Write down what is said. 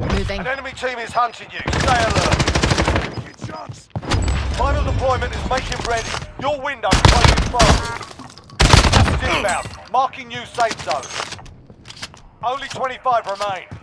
moving. An enemy team is hunting you. Stay alert. Good shots! Final deployment is making ready. Your window is closing fast. Marking new safe zone. Only 25 remain.